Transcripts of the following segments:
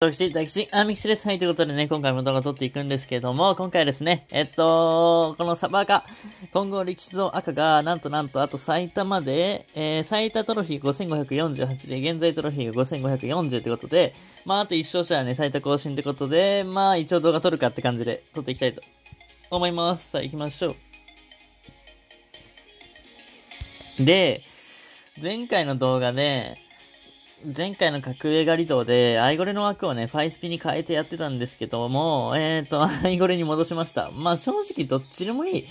大吉、大吉、あ、ミキシです。はい、ということでね、今回も動画を撮っていくんですけども、今回ですね、えっと、このサバ赤、混合力士像赤が、なんとなんと、あと最多まで、えー、最多トロフィー5548で、現在トロフィーが5540ってことで、まあ、あと1勝したらね、最多更新ってことで、まあ、一応動画撮るかって感じで、撮っていきたいと思います。さあ、行きましょう。で、前回の動画で、前回の格上狩り道で、アイゴレの枠をね、ファイスピに変えてやってたんですけども、えっ、ー、と、アイゴレに戻しました。まあ正直どっちでもいい。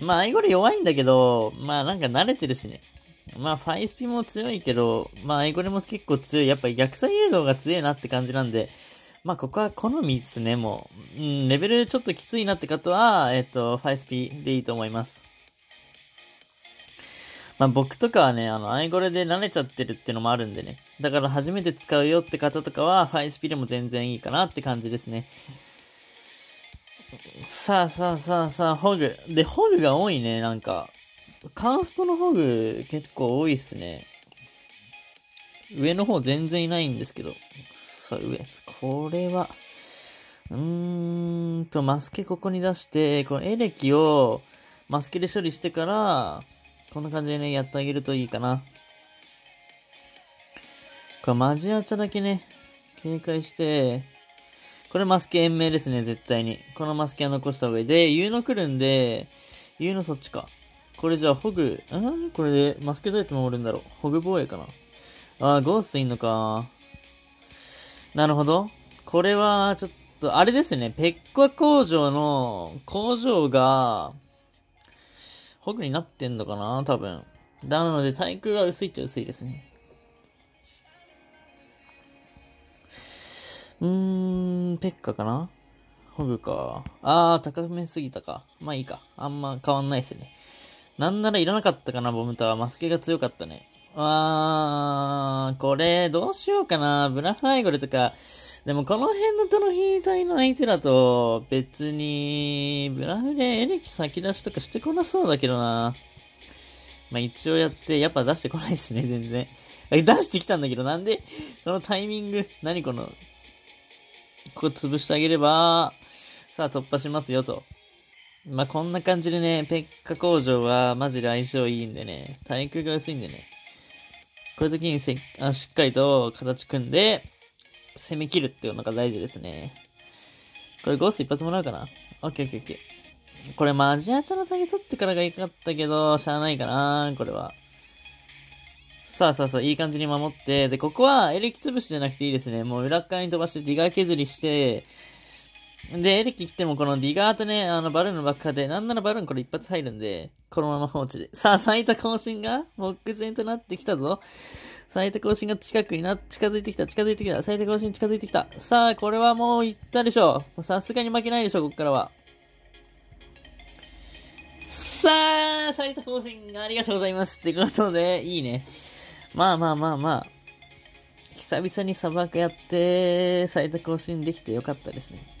まあアイゴレ弱いんだけど、まあなんか慣れてるしね。まあファイスピも強いけど、まあアイゴレも結構強い。やっぱ逆サ誘導が強いなって感じなんで、まあここは好みですね、もう。うん、レベルちょっときついなって方は、えっ、ー、と、ファイスピでいいと思います。まあ僕とかはね、あの、アイゴレで慣れちゃってるってのもあるんでね。だから初めて使うよって方とかは、ファイスピでも全然いいかなって感じですね。さあさあさあさあ、ホグ。で、ホグが多いね、なんか。カンストのホグ結構多いっすね。上の方全然いないんですけど。さあ、上。これは、うーんと、マスケここに出して、このエレキをマスケで処理してから、こんな感じでね、やってあげるといいかな。これマジアチャだけね、警戒して、これマスケ延命ですね、絶対に。このマスケは残した方がいい。で、ユーノ来るんで、ユーノそっちか。これじゃあ、ホグ、んこれで、マスケどうやって守るんだろうホグ防衛かなあー、ゴーストいんのか。なるほど。これは、ちょっと、あれですね、ペッコ工場の工場が、ホグになってんのかな多分。なので、対空が薄いっちゃ薄いですね。うーん、ペッカかな？ホグか。あー、高めすぎたか。まあいいか。あんま変わんないっすね。なんならいらなかったかな、ボムタは。マスケが強かったね。あー、これ、どうしようかな。ブラファイゴルとか、でもこの辺のトロフィー隊の相手だと、別に、ブラフでエレキ先出しとかしてこなそうだけどな。まあ一応やって、やっぱ出してこないですね、全然。出してきたんだけど、なんで、このタイミング、何この、ここ潰してあげれば、さあ突破しますよと。まあ、こんな感じでね、ペッカ工場はマジで相性いいんでね、体育が薄いんでね。こういう時にせあしっかりと形組んで、攻め切るっていうのが大事ですね。これゴース一発もらうかな？オッケーオッケーオッケー。これマジアチャのタゲ取ってからが良かったけど、しゃあないかなこれは。さあさあさあ、いい感じに守って、で、ここはエレキ潰しじゃなくていいですね。もう裏側に飛ばしてディガー削りして、で、エレキ来てもこのディガーとね、あの、バルーンの爆破で、なんならバルーンこれ一発入るんで、このまま放置で。さあ、最多更新が、目前となってきたぞ。最多更新が近くにな、近づいてきた、近づいてきた。最多更新近づいてきた。さあ、これはもういったでしょう。さすがに負けないでしょう、ここからは。さあ、最多更新ありがとうございます。ってことで、いいね。まあまあまあまあ。久々に砂漠やって、最多更新できてよかったですね。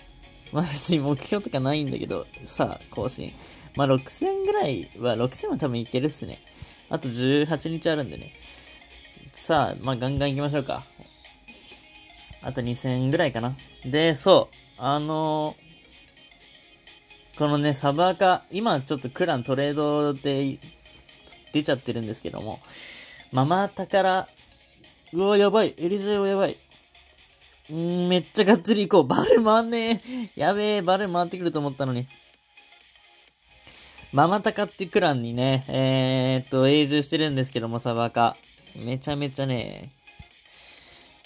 まあ別に目標とかないんだけど、さあ、更新。まあ6000ぐらいは、6000は多分いけるっすね。あと18日あるんでね。さあ、まあガンガン行きましょうか。あと2000ぐらいかな。で、そう。あのー、このね、サバーカ、今ちょっとクラントレードで出ちゃってるんですけども、ママ宝、うわ、やばい。エリゼオやばい。んめっちゃがっつり行こう。バル回んねえ。やべえ、バル回ってくると思ったのに。ママタカっていうクランにね、えー、っと、永住してるんですけども、サバカ。めちゃめちゃね、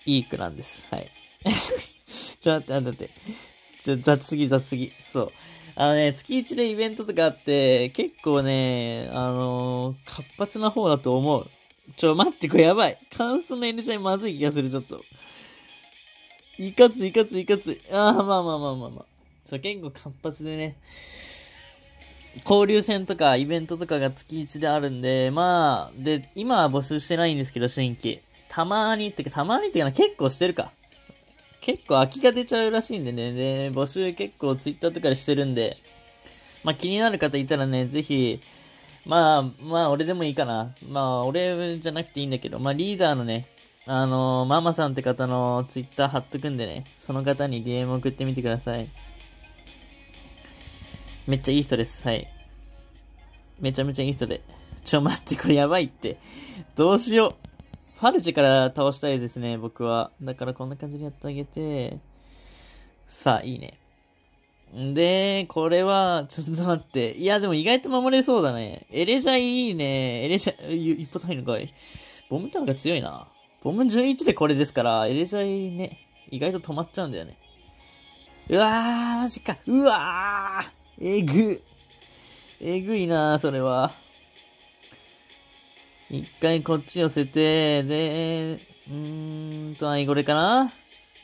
いいクランです。はい。ちょっと待って、待って。ちょ、雑すぎ、雑すぎ。そう。あのね、月1でイベントとかあって、結構ね、あのー、活発な方だと思う。ちょ、待って、これやばい。関数の N ちゃんまずい気がする、ちょっと。いかついかついかつい。ああ、まあまあまあまあまあ。そう、結構活発でね。交流戦とかイベントとかが月1であるんで、まあ、で、今は募集してないんですけど、新規。たまーに、ってか、たまーにっていうかな、結構してるか。結構空きが出ちゃうらしいんでね。で、募集結構ツイッターとかでしてるんで、まあ気になる方いたらね、ぜひ、まあ、まあ俺でもいいかな。まあ俺じゃなくていいんだけど、まあリーダーのね、あのー、ママさんって方のツイッター貼っとくんでね、その方に DM 送ってみてください。めっちゃいい人です。はい。めちゃめちゃいい人で。ちょ、待って、これやばいって。どうしよう。ファルチェから倒したいですね、僕は。だからこんな感じでやってあげて。さあ、いいね。んで、これは、ちょっと待って。いや、でも意外と守れそうだね。エレジャいいね。エレジャ、一発入るのかい。ボムタワーが強いな。ボム11でこれですから、エレジャイね、意外と止まっちゃうんだよね。うわー、マジか。うわー、えぐ。えぐいなそれは。一回こっち寄せて、で、うーんと、アイゴレかな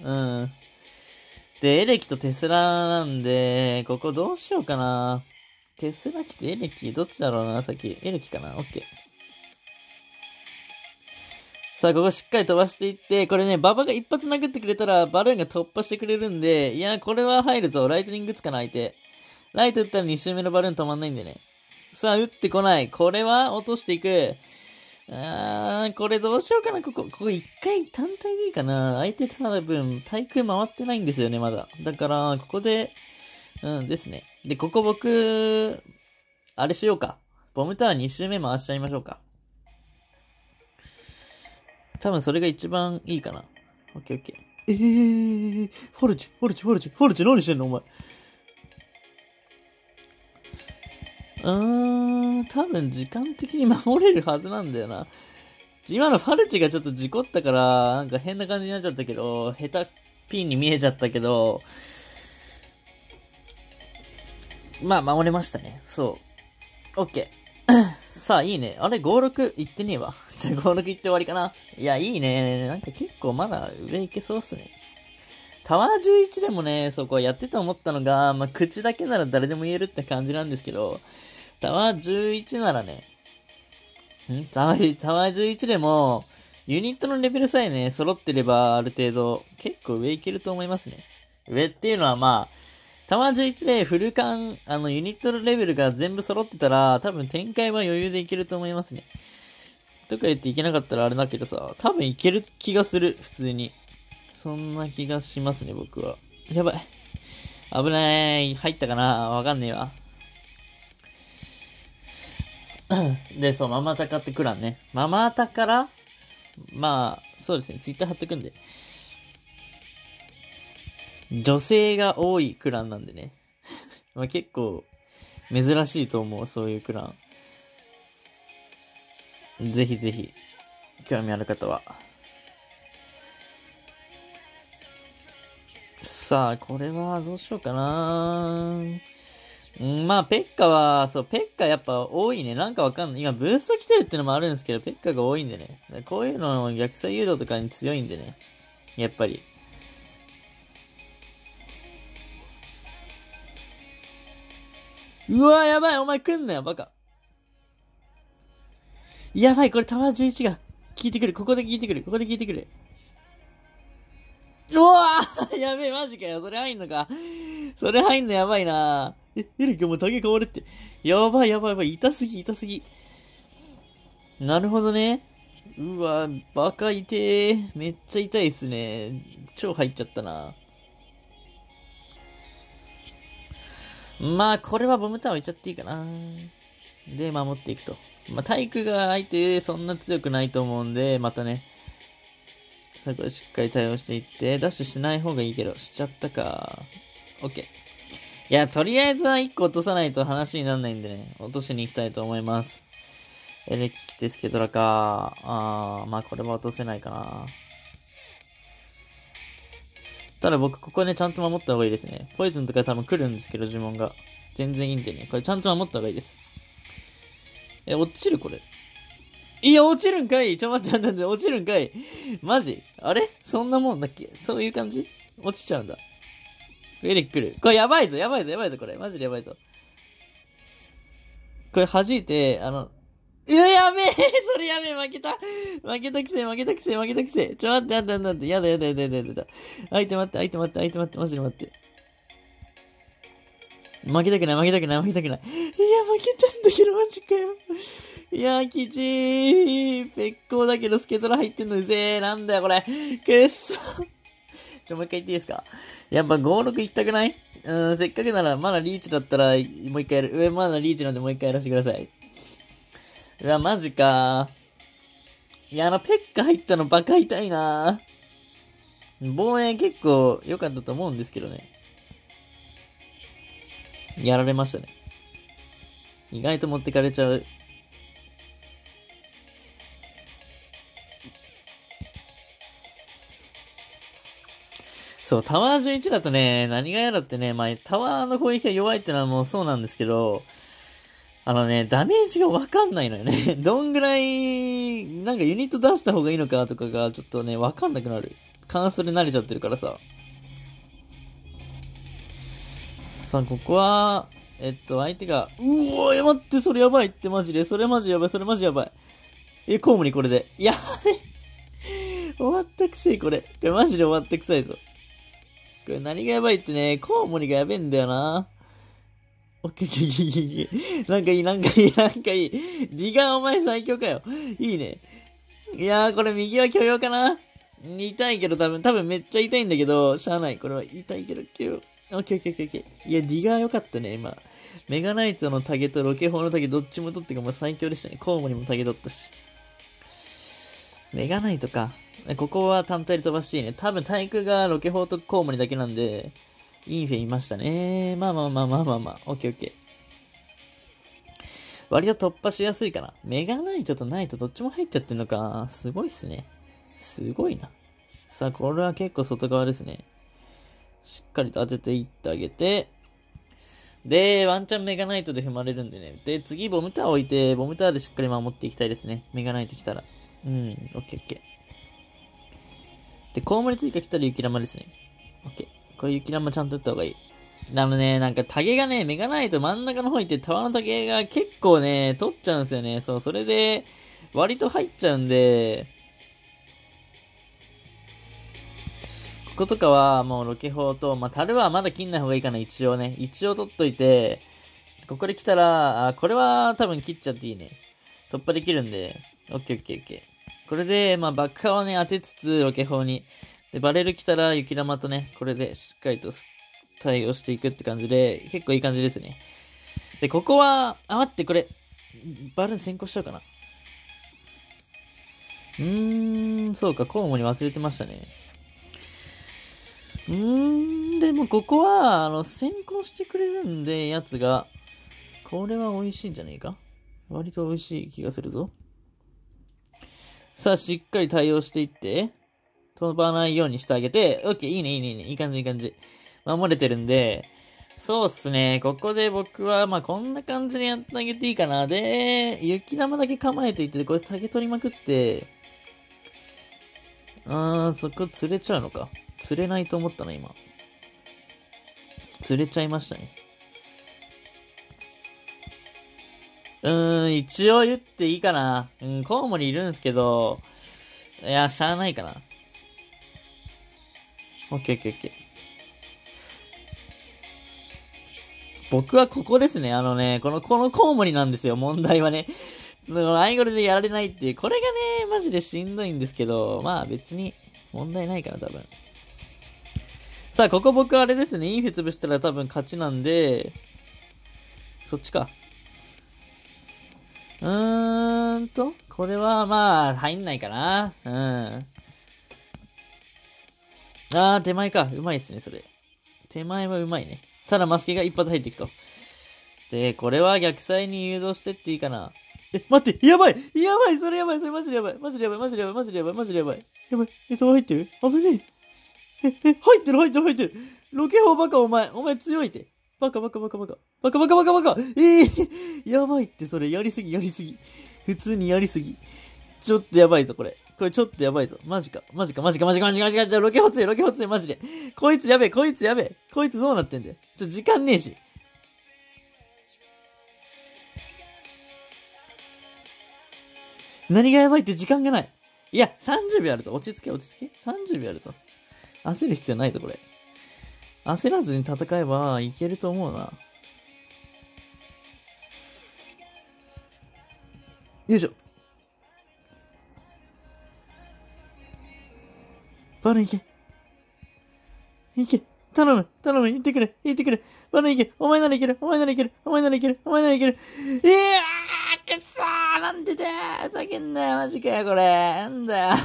うん。で、エレキとテスラなんで、ここどうしようかな。テスラ機とエレキ、どっちだろうな、さっき。エレキかなオッケー。さあ、ここしっかり飛ばしていって、これね、馬場が一発殴ってくれたら、バルーンが突破してくれるんで、いや、これは入るぞ。ライトニング打つかな、相手。ライト打ったら2周目のバルーン止まんないんでね。さあ、打ってこない。これは落としていく。あー、これどうしようかな。ここ、ここ一回単体でいいかな。相手ただ分、対空回ってないんですよね、まだ。だから、ここで、うんですね。で、ここ僕、あれしようか。ボムタワー2周目回しちゃいましょうか。多分それが一番いいかな。オッケーオッケー。えー、フォルチ、フォルチ、フォルチ、フォルチ何してんの？お前。うーん、多分時間的に守れるはずなんだよな。今のファルチがちょっと事故ったから、なんか変な感じになっちゃったけど、下手ピンに見えちゃったけど、まあ、守れましたね。そう。オッケー。さあ、いいね。あれ、56いってねえわ。じゃあ、56いって終わりかな。いや、いいね。なんか結構まだ上行けそうっすね。タワー11でもね、そこやってて思ったのが、まあ、口だけなら誰でも言えるって感じなんですけど、タワー11ならね、ん？タワー、タワー11でも、ユニットのレベルさえね、揃ってればある程度、結構上いけると思いますね。上っていうのはまあ、タワー11でフルカン、あの、ユニットのレベルが全部揃ってたら、多分展開は余裕でいけると思いますね。とか言っていけなかったらあれだけどさ、多分いける気がする、普通に。そんな気がしますね、僕は。やばい。危ない。入ったかな？わかんねえわ。で、そう、ママタカってクランね。ママタから、まあ、そうですね、ツイッター貼ってくんで。女性が多いクランなんでね。まあ結構、珍しいと思う、そういうクラン。ぜひぜひ、興味ある方は。さあ、これはどうしようかな、まあ、ペッカは、そう、ペッカやっぱ多いね。なんかわかんない。今、ブースト来てるってのもあるんですけど、ペッカが多いんでね。こういうの逆サ誘導とかに強いんでね。やっぱり。うわ、やばい、お前来んなよ、バカ。やばい、これタワー11が聞いてくる。ここで聞いてくる。ここで聞いてくる。うわーやべえ、マジかよ。それ入んのか。それ入んのやばいなえ、エリカも竹変わるって。やばいやばいやばい。痛すぎ、痛すぎ。なるほどね。うわ、バカ痛え。めっちゃ痛いっすね。超入っちゃったな。まあ、これはボムタワー置いちゃっていいかな。で、守っていくと。まあ、体育が相手そんな強くないと思うんで、またね、そこでしっかり対応していって、ダッシュしない方がいいけど、しちゃったか。オッケー。いや、とりあえずは1個落とさないと話にならないんでね、落としに行きたいと思います。エレキキテスケドラか。あー、まあこれは落とせないかな。ただ僕、ここね、ちゃんと守った方がいいですね。ポイズンとか多分来るんですけど、呪文が。全然いいんでね。これちゃんと守った方がいいです。え、落ちる？これ。いや、落ちるんかいちょ、待って待って、落ちるんかいマジ？あれ？そんなもんだっけ？そういう感じ？落ちちゃうんだ。エリック来る。これやばいぞ、やばいぞ、やばいぞ、これ。マジでやばいぞ。これ弾いて、あの、うわ、やべえ それやべえ負けた負けたくせ負けたくせ負けたくせちょ、待って待って待って。やだやだやだやだやだ。相手待って、相手待って、相手待って、マジで待って。負けたくない、負けたくない、負けたくない。いや、負けたんだけど、マジかよ。いやー、きちー。ペッコーだけどスケトラ入ってんのうぜー。なんだよ、これ。くっそ。ちょ、もう一回言っていいですか？やっぱ5、6行きたくない？うん、せっかくなら、まだリーチだったら、もう一回やる。上、まだリーチなんでもう一回やらせてください。うわ、マジかいや、あの、ペッカ入ったのバカ痛いな防衛結構良かったと思うんですけどね。やられましたね。意外と持ってかれちゃうそう、タワー11だとね、何が嫌だってね、まあ、タワーの攻撃が弱いってのはもうそうなんですけど、あのね、ダメージがわかんないのよね。どんぐらい、なんかユニット出した方がいいのかとかが、ちょっとね、わかんなくなる。関数で慣れちゃってるからさ。さあ、ここは、えっと、相手が、うおー、待って、それやばいってマジで。それマジやばい、それマジやばい。え、コウモリこれで。やべ終わったくせえ、これ。これマジで終わったくさいぞ。これ何がやばいってね、コウモリがやべえんだよな。オッケーオッケーオッケー。なんかいい、なんかいい、なんかいい。ディガーお前最強かよ。いいね。いやー、これ右は許容かな痛いけど多分、多分めっちゃ痛いんだけど、しゃあない。これは痛いけど、許容。オッケーオッケーオッケー。いや、ディガー良かったね、今。メガナイトのタゲとロケ砲のタゲどっちも取ってかもう最強でしたね。コウモリもタゲ取ったし。メガナイトか。ここは単体で飛ばしていいね。多分体育がロケ砲とコウモリだけなんで、インフェいましたね。まあまあまあまあまあまあ。オッケーオッケー。割と突破しやすいかな。メガナイトとナイトどっちも入っちゃってんのか。すごいっすね。すごいな。さあ、これは結構外側ですね。しっかりと当てていってあげて、で、ワンチャンメガナイトで踏まれるんでね。で、次ボムター置いて、ボムターでしっかり守っていきたいですね。メガナイト来たら。うん、オッケーオッケー。で、コウモリ追加来たら雪玉ですね。オッケー。これ雪玉ちゃんと打った方がいい。あのね、なんかタゲがね、メガナイト真ん中の方行ってタワーのタゲが結構ね、取っちゃうんですよね。そう、それで、割と入っちゃうんで、こことかはもうロケ砲と、まあ、樽はまだ切んない方がいいかな、一応ね。一応取っといて、ここで来たら、あ、これは多分切っちゃっていいね。突破できるんで、オッケーオッケーオッケー。これで、まあ、爆破をね、当てつつ、ロケ砲に。で、バレル来たら、雪玉とね、これでしっかりと対応していくって感じで、結構いい感じですね。で、ここは、あ、待って、これ、バルーン先行しちゃうかな。うーん、そうか、コウモリ忘れてましたね。うーん、でもここは、あの、先行してくれるんで、やつが、これは美味しいんじゃねえか？割と美味しい気がするぞ。さあ、しっかり対応していって、飛ばないようにしてあげて、オッケー、いいね、いいね、いいね、いい感じ、いい感じ。守れてるんで、そうっすね。ここで僕は、まあ、こんな感じでやってあげていいかな。で、雪玉だけ構えといて、これ竹取りまくって、あー、そこ釣れちゃうのか。釣れないと思ったな、今。釣れちゃいましたね。うーん、一応言っていいかな。うん、コウモリいるんすけど、いや、しゃあないかな。オッケーオッケーオッケー。僕はここですね。あのね、この、このコウモリなんですよ、問題はね。このアイゴルでやられないっていう、これがね、マジでしんどいんですけど、まあ別に問題ないかな、多分。さあ、ここ僕あれですね、インフェ潰したら多分勝ちなんで、そっちか。うーんと、これはまあ、入んないかな。うん。あー、手前か。うまいっすね、それ。手前はうまいね。ただマスケが一発入っていくと。で、これは逆サイに誘導してっていいかな。え、待って、やばいやばいそれやばいそれマジでやばいマジでやばいマジでやばいマジでやばいマジでやばいやばいえ、弾入ってる？危ねえ。入ってる入ってる入ってるロケ砲バカお前。お前強いって。バカバカバカバカ。バカバカバカバカええー、やばいってそれ、やりすぎやりすぎ。普通にやりすぎ。ちょっとやばいぞ、これ。これちょっとやばいぞ。マジか。マジか、マジか、マジか、マジか、マジか。じゃロケホツい、ロケホツい、マジで。こいつやべえ、こいつやべえ。こいつどうなってんだよ。ちょ、時間ねえし。何がやばいって時間がない。いや、30秒あるぞ。落ち着け、落ち着け。30秒あるぞ。焦る必要ないぞ、これ。焦らずに戦えばいけると思うな。よいしょ。バルいけ。いけ。頼む、頼む、行ってくれ、行ってくれ。バルいけ。お前ならいける、お前ならいける、お前ならいける、お前ならいける。いやー、くっそーなんでだよふざけんなよ、マジかよ、これ。なんだよ。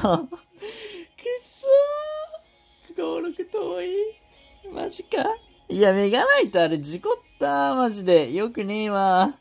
登録遠い。マジかいや、メガナイトあれ事故った、マジで。よくねえわ。